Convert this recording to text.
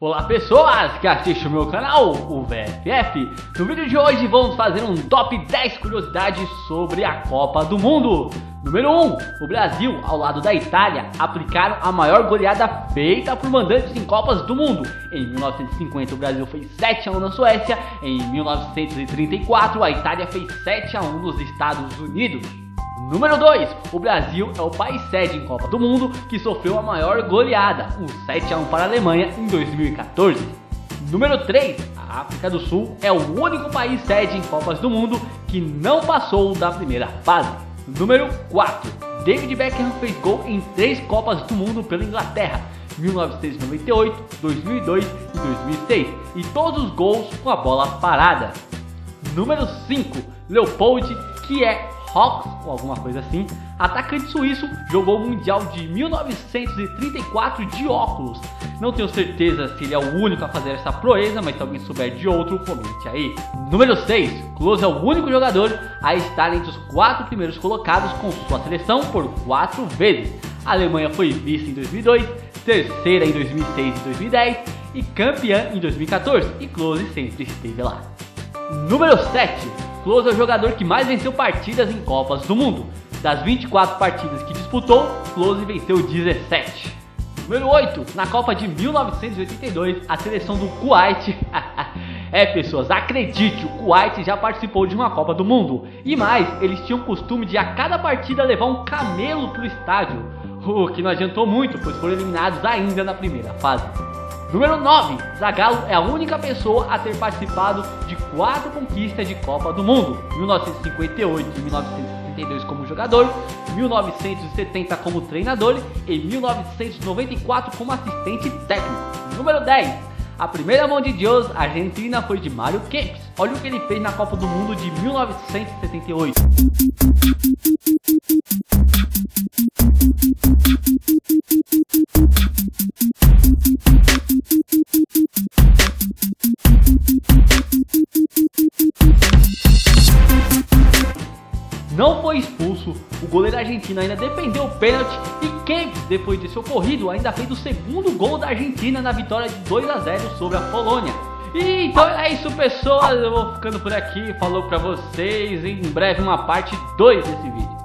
Olá pessoas que assistem o meu canal, o VFF. No vídeo de hoje vamos fazer um top 10 curiosidades sobre a Copa do Mundo. Número 1. O Brasil, ao lado da Itália, aplicaram a maior goleada feita por mandantes em Copas do Mundo. Em 1950 o Brasil fez 7 a 1 na Suécia, em 1934 a Itália fez 7 a 1 nos Estados Unidos. Número 2. O Brasil é o país sede em Copa do Mundo que sofreu a maior goleada, um 7 a 1 para a Alemanha em 2014. Número 3. A África do Sul é o único país sede em Copas do Mundo que não passou da primeira fase. Número 4. David Beckham fez gol em três Copas do Mundo pela Inglaterra, 1998, 2002 e 2006, e todos os gols com a bola parada. Número 5. Leopold, que é Hawks, ou alguma coisa assim, atacante suíço, jogou o Mundial de 1934 de óculos. Não tenho certeza se ele é o único a fazer essa proeza, mas se alguém souber de outro, comente aí. Número 6. Klose é o único jogador a estar entre os quatro primeiros colocados com sua seleção por quatro vezes. A Alemanha foi vice em 2002, terceira em 2006 e 2010 e campeã em 2014, e Klose sempre esteve lá. Número 7. Klose é o jogador que mais venceu partidas em Copas do Mundo. Das 24 partidas que disputou, Klose venceu 17. Número 8. Na Copa de 1982, a seleção do Kuwait. é, pessoas, acredite, o Kuwait já participou de uma Copa do Mundo. E mais, eles tinham o costume de a cada partida levar um camelo pro estádio. O que não adiantou muito, pois foram eliminados ainda na primeira fase. Número 9. Zagallo é a única pessoa a ter participado de quatro conquistas de Copa do Mundo: 1958 e 1962 como jogador, 1970 como treinador e 1994 como assistente técnico. Número 10. A primeira mão de Deus argentina foi de Mário Kempis. Olha o que ele fez na Copa do Mundo de 1978. Não foi expulso, o goleiro argentino ainda defendeu o pênalti e Kempis, depois desse ocorrido, ainda fez o segundo gol da Argentina na vitória de 2 a 0 sobre a Polônia. E então é isso pessoas, eu vou ficando por aqui, falou pra vocês, em breve uma parte 2 desse vídeo.